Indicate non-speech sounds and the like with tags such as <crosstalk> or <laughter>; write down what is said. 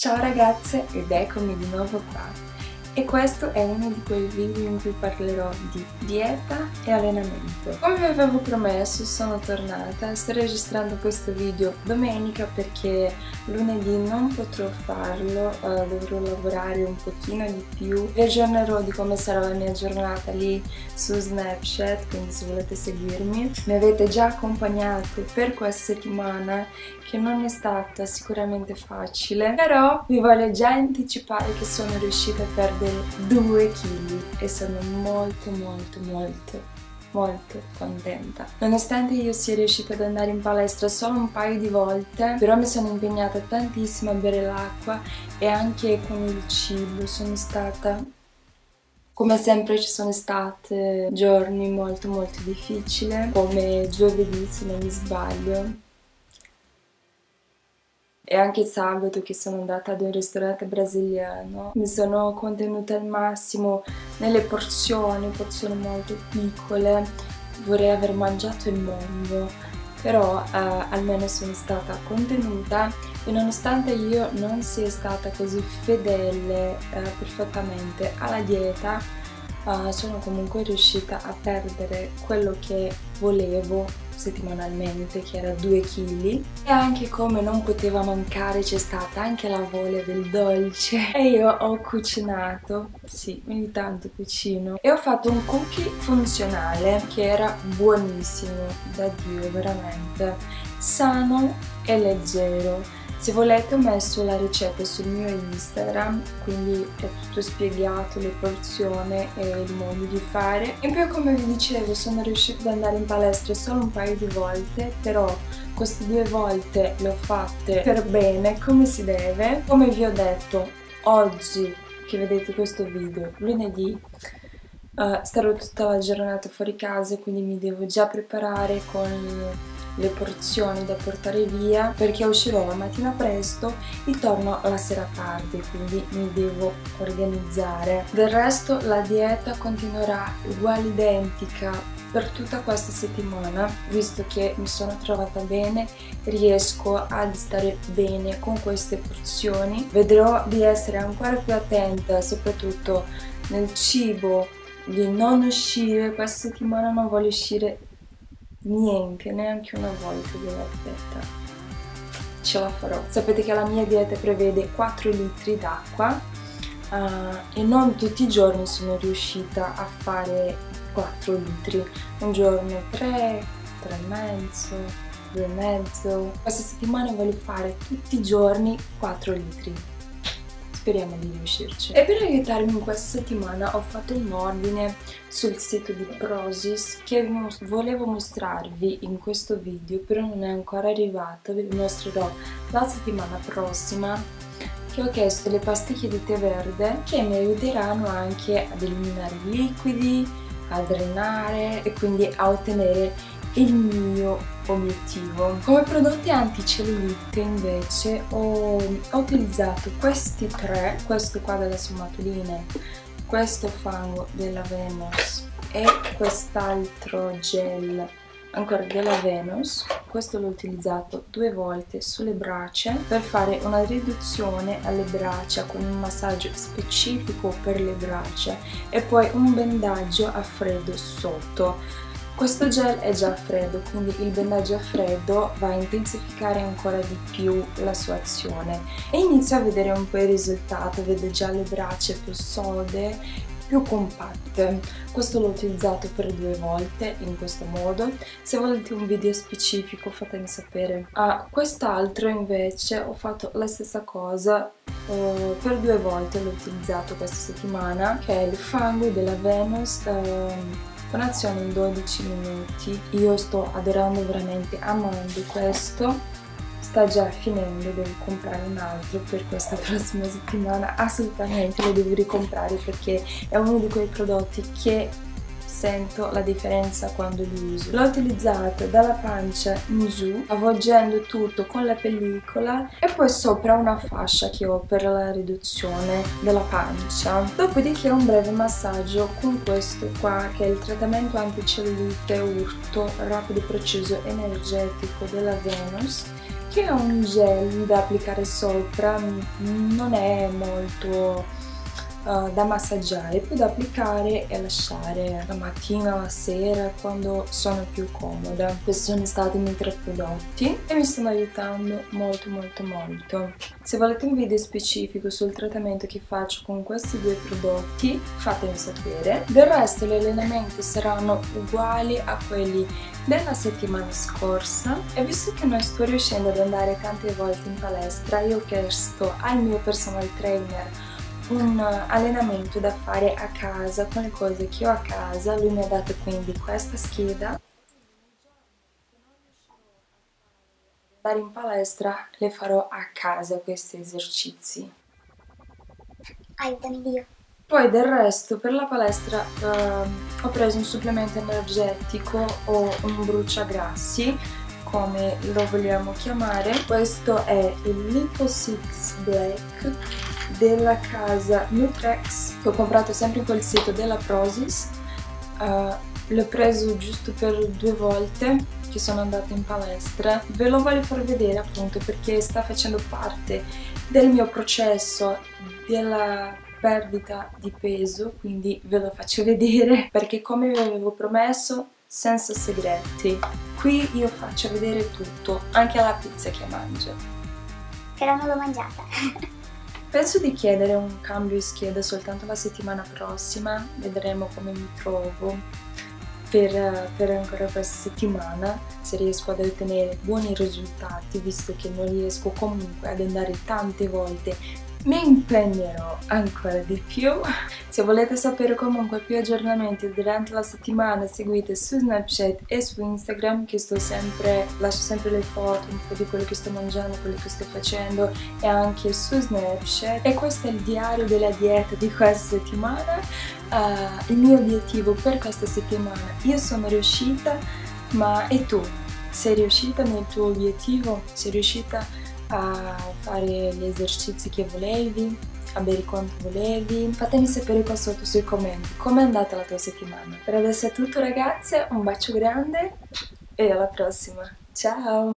Ciao ragazze ed eccomi di nuovo qua e questo è uno di quei video in cui parlerò di dieta e allenamento. Come vi avevo promesso sono tornata, sto registrando questo video domenica perché lunedì non potrò farlo, uh, dovrò lavorare un pochino di più. Vi aggiornerò di come sarà la mia giornata lì su Snapchat, quindi se volete seguirmi. Mi avete già accompagnato per questa settimana che non è stata sicuramente facile, però vi voglio già anticipare che sono riuscita a perdere 2 kg e sono molto molto molto molto contenta. Nonostante io sia riuscita ad andare in palestra solo un paio di volte, però mi sono impegnata tantissimo a bere l'acqua e anche con il cibo sono stata come sempre ci sono stati giorni molto molto difficili, come giovedì se non mi sbaglio, e anche sabato che sono andata ad un ristorante brasiliano. Mi sono contenuta al massimo nelle porzioni, porzioni molto piccole. Vorrei aver mangiato il mondo. Però eh, almeno sono stata contenuta. E nonostante io non sia stata così fedele eh, perfettamente alla dieta uh, sono comunque riuscita a perdere quello che volevo settimanalmente che era 2 kg e anche come non poteva mancare c'è stata anche la voglia del dolce. <laughs> E io ho cucinato sì ogni tanto cucino. E ho fatto un cookie funzionale che era buonissimo da dio veramente. Sano e leggero se volete ho messo la ricetta sul mio Instagram, quindi è tutto spiegato, le porzioni e il modo di fare. In più come vi dicevo sono riuscita ad andare in palestra solo un paio di volte, però queste due volte le ho fatte per bene, come si deve. Come vi ho detto, oggi che vedete questo video, lunedì, uh, starò tutta la giornata fuori casa, quindi mi devo già preparare con le porzioni da portare via perché uscirò la mattina presto e torno la sera tardi quindi mi devo organizzare. Del resto la dieta continuerà uguale identica per tutta questa settimana. Visto che mi sono trovata bene riesco ad stare bene con queste porzioni. Vedrò di essere ancora più attenta soprattutto nel cibo di non uscire. Questa settimana non voglio uscire niente, neanche una volta di aspetta. Ce la farò. Sapete che la mia dieta prevede 4 litri d'acqua uh, e non tutti i giorni sono riuscita a fare 4 litri. Un giorno 3, 3 e mezzo, 2 e mezzo. Questa settimana voglio fare tutti i giorni 4 litri speriamo di riuscirci. E per aiutarmi in questa settimana ho fatto un ordine sul sito di Prozis che volevo mostrarvi in questo video però non è ancora arrivato, vi mostrerò la settimana prossima che ho chiesto le pasticche di tè verde che mi aiuteranno anche ad eliminare i liquidi, a drenare e quindi a ottenere il mio obiettivo. Come prodotti anticellulite invece ho, ho utilizzato questi tre, questo qua della Somatoline, questo fango della Venus e quest'altro gel ancora della Venus questo l'ho utilizzato due volte sulle braccia per fare una riduzione alle braccia con un massaggio specifico per le braccia e poi un bendaggio a freddo sotto questo gel è già freddo, quindi il bendaggio a freddo va a intensificare ancora di più la sua azione e inizio a vedere un po' il risultato, vedo già le braccia più solide, più compatte. Questo l'ho utilizzato per due volte in questo modo. Se volete un video specifico fatemi sapere. A quest'altro invece ho fatto la stessa cosa Uh, per due volte l'ho utilizzato questa settimana che è il fango della Venus uh, Donazione in 12 minuti. Io sto adorando veramente, amando questo. Sta già finendo, devo comprare un altro per questa <laughs> prossima settimana. Assolutamente lo devo ricomprare perché è uno di quei prodotti che sento la differenza quando li uso. L'ho utilizzato dalla pancia in giù, avvolgendo tutto con la pellicola e poi sopra una fascia che ho per la riduzione della pancia. Dopodiché un breve massaggio con questo qua che è il trattamento anticellulite urto rapido, preciso, energetico della Venus che è un gel da applicare sopra, non è molto uh, da massaggiare, più da applicare e lasciare la mattina, la sera, quando sono più comoda. Questi sono stati i miei tre prodotti e mi stanno aiutando molto molto molto. Se volete un video specifico sul trattamento che faccio con questi due prodotti, fatemi sapere. Del resto gli allenamenti saranno uguali a quelli della settimana scorsa e visto che non sto riuscendo ad andare tante volte in palestra, io ho chiesto al mio personal trainer un allenamento da fare a casa con le cose che ho a casa, lui mi ha dato quindi questa scheda. Andare in palestra le farò a casa questi esercizi. Aiutami Dio. Poi del resto per la palestra eh, ho preso un supplemento energetico o un bruciagrassi come lo vogliamo chiamare. Questo è il Lipo 6 Black della casa Nutrex che ho comprato sempre quel sito della Prozis uh, l'ho preso giusto per due volte che sono andata in palestra. Ve lo voglio far vedere appunto perché sta facendo parte del mio processo della perdita di peso quindi ve lo faccio <laughs> vedere perché come vi avevo promesso senza segreti. Qui io faccio vedere tutto anche la pizza che mangio. Però non l'ho mangiata <laughs> Penso di chiedere un cambio di scheda soltanto la settimana prossima, vedremo come mi trovo per, per, ancora questa settimana, se riesco ad ottenere buoni risultati, visto che non riesco comunque ad andare tante volte mi impegnerò ancora di più. Se volete sapere comunque più aggiornamenti durante la settimana seguite su Snapchat e su Instagram che sto sempre, lascio sempre le foto un po' di quello che sto mangiando, quello che sto facendo e anche su Snapchat e questo è il diario della dieta di questa settimana, uh, il mio obiettivo per questa settimana. Io sono riuscita ma e tu? Sei riuscita nel tuo obiettivo? Sei riuscita a a fare gli esercizi che volevi, a bere quanto volevi. Fatemi sapere qua sotto sui commenti com'è andata la tua settimana. Per adesso è tutto ragazze, un bacio grande e alla prossima. Ciao!